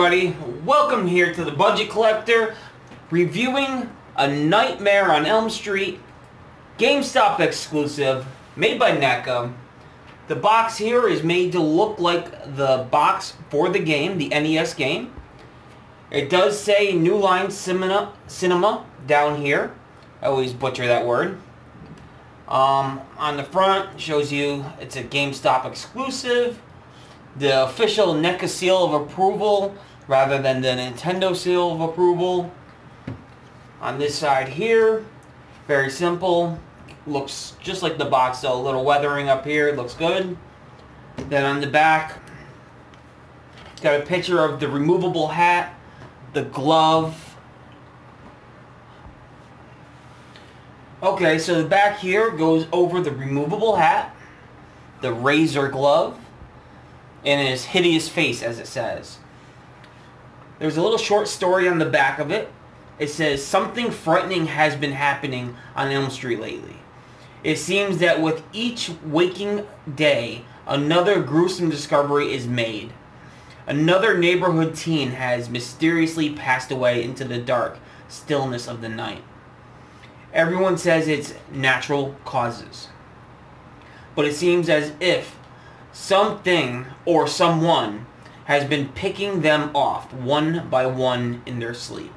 everybody, welcome here to the Budget Collector, reviewing A Nightmare on Elm Street, GameStop exclusive, made by NECA. The box here is made to look like the box for the game, the NES game. It does say New Line Cinema, Cinema down here. I always butcher that word. Um, on the front, shows you it's a GameStop exclusive the official NECA seal of approval rather than the Nintendo seal of approval. On this side here, very simple. Looks just like the box, so a little weathering up here. Looks good. Then on the back, got a picture of the removable hat, the glove. Okay, so the back here goes over the removable hat, the razor glove, and his hideous face, as it says. There's a little short story on the back of it. It says, something frightening has been happening on Elm Street lately. It seems that with each waking day, another gruesome discovery is made. Another neighborhood teen has mysteriously passed away into the dark stillness of the night. Everyone says it's natural causes. But it seems as if something or someone has been picking them off one by one in their sleep.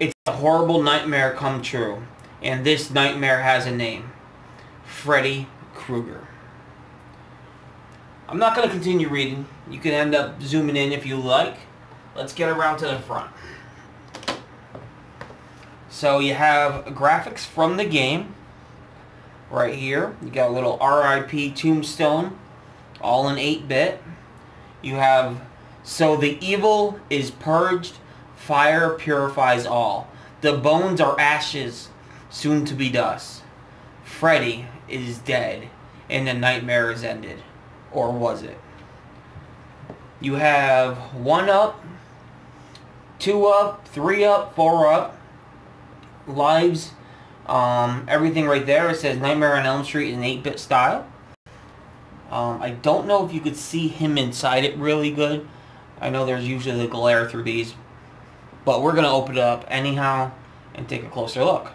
It's a horrible nightmare come true, and this nightmare has a name. Freddy Krueger. I'm not going to continue reading. You can end up zooming in if you like. Let's get around to the front. So you have graphics from the game right here. You got a little RIP tombstone all in 8-bit. You have, so the evil is purged, fire purifies all. The bones are ashes, soon to be dust. Freddy is dead, and the nightmare is ended. Or was it? You have one up, two up, three up, four up, lives, um, everything right there. It says Nightmare on Elm Street in 8-bit style. Um, I don't know if you could see him inside it really good. I know there's usually the glare through these. But we're going to open it up anyhow and take a closer look.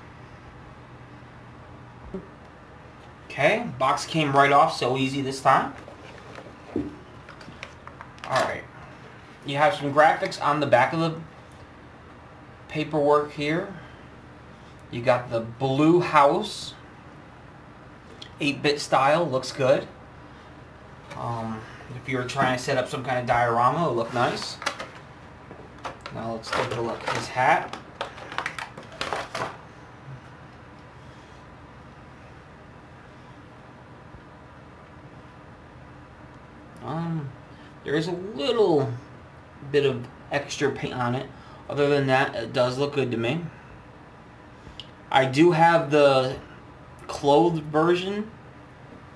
Okay, box came right off so easy this time. Alright. You have some graphics on the back of the paperwork here. You got the blue house. 8-bit style, looks good. Um, if you were trying to set up some kind of diorama, it would look nice. Now let's take a look at his hat. Um, there is a little bit of extra paint on it. Other than that, it does look good to me. I do have the clothed version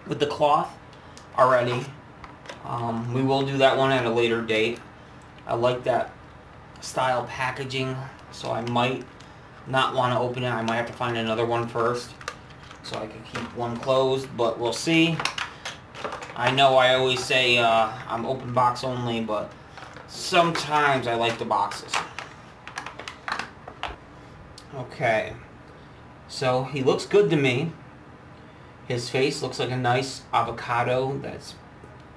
with the cloth already. Um, we will do that one at a later date. I like that style packaging, so I might not want to open it. I might have to find another one first, so I can keep one closed, but we'll see. I know I always say uh, I'm open box only, but sometimes I like the boxes. Okay, so he looks good to me. His face looks like a nice avocado that's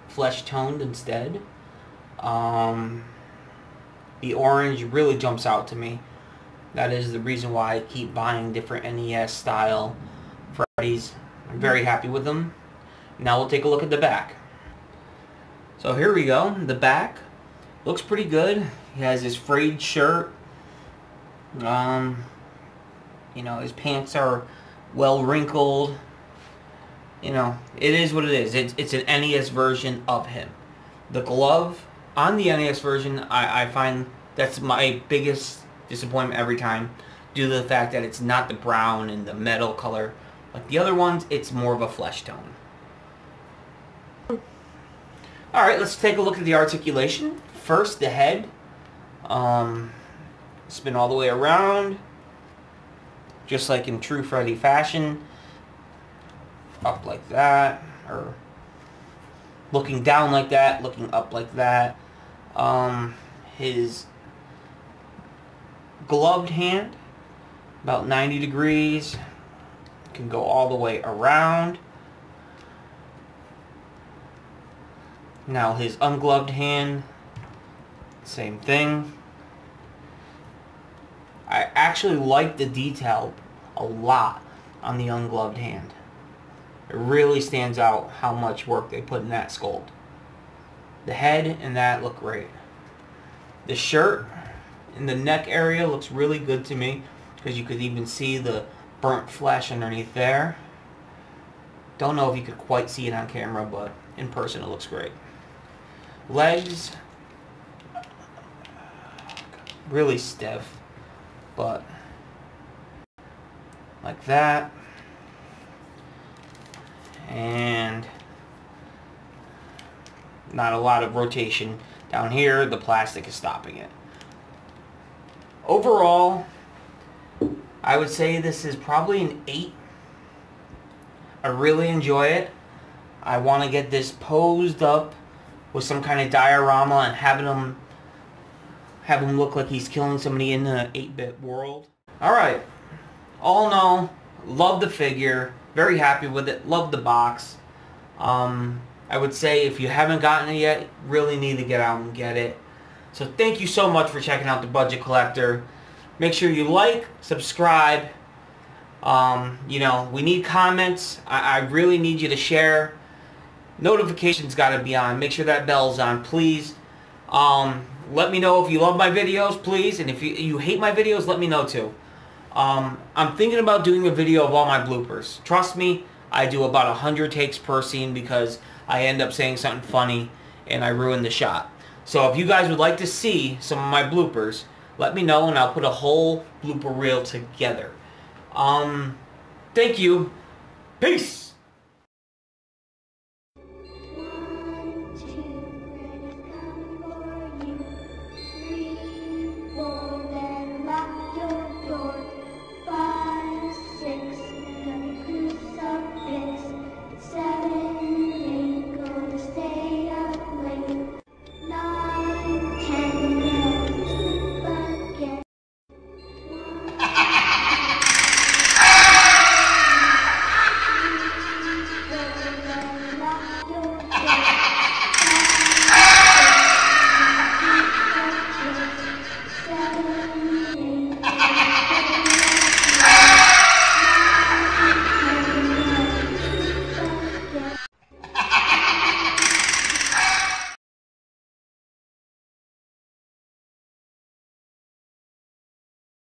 flesh toned instead. Um, the orange really jumps out to me. That is the reason why I keep buying different NES style Freddy's. I'm very happy with them. Now we'll take a look at the back. So here we go. The back looks pretty good. He has his frayed shirt. Um, you know, his pants are well wrinkled you know, it is what it is. It's, it's an NES version of him. The glove on the NES version, I, I find that's my biggest disappointment every time due to the fact that it's not the brown and the metal color. Like the other ones, it's more of a flesh tone. Alright, let's take a look at the articulation. First, the head. Um, spin all the way around. Just like in true Freddy fashion up like that, or looking down like that, looking up like that. Um, his gloved hand, about 90 degrees. Can go all the way around. Now his ungloved hand, same thing. I actually like the detail a lot on the ungloved hand. It really stands out how much work they put in that sculpt. The head and that look great. The shirt in the neck area looks really good to me because you could even see the burnt flesh underneath there. Don't know if you could quite see it on camera, but in person it looks great. Legs, really stiff, but like that. And not a lot of rotation down here. The plastic is stopping it. Overall, I would say this is probably an 8. I really enjoy it. I want to get this posed up with some kind of diorama and having him have him look like he's killing somebody in the 8-bit world. Alright, all in all, love the figure, very happy with it, love the box. Um, I would say if you haven't gotten it yet, really need to get out and get it. So thank you so much for checking out the Budget Collector. Make sure you like, subscribe. Um, you know, we need comments. I, I really need you to share. Notifications got to be on. Make sure that bell's on, please. Um, let me know if you love my videos, please. And if you, you hate my videos, let me know too. Um, I'm thinking about doing a video of all my bloopers. Trust me, I do about 100 takes per scene because I end up saying something funny and I ruin the shot. So if you guys would like to see some of my bloopers, let me know and I'll put a whole blooper reel together. Um, thank you. Peace!